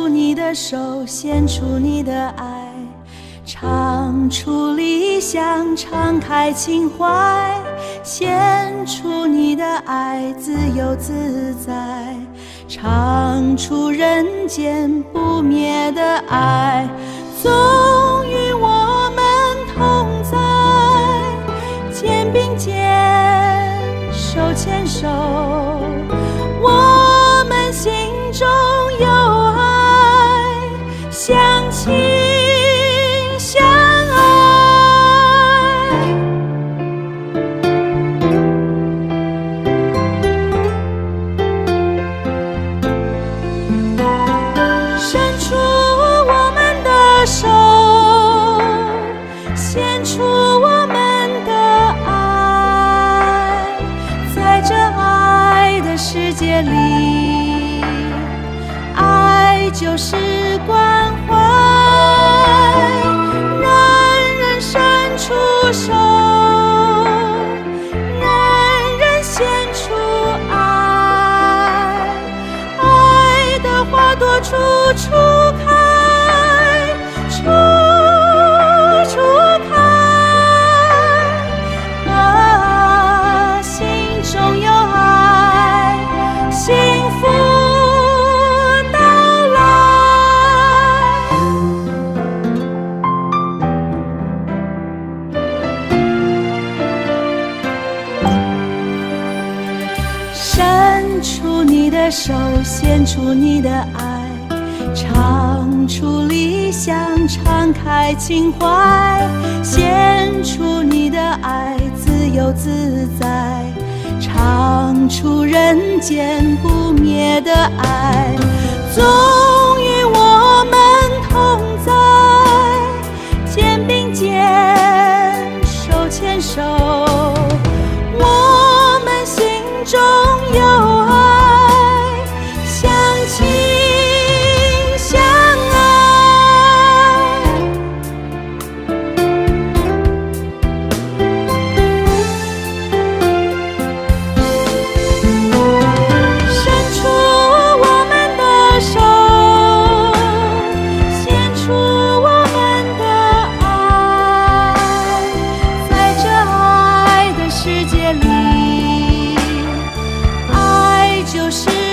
出你的手，献出你的爱，唱出理想，敞开情怀，献出你的爱，自由自在，唱出人间不灭的爱，总与我们同在，肩并肩，手牵手，就是关怀，人人伸出手，人人献出爱。爱的花朵处处开，手，献出你的爱，唱出理想，敞开情怀，献出你的爱，自由自在，唱出人间不灭的爱。就是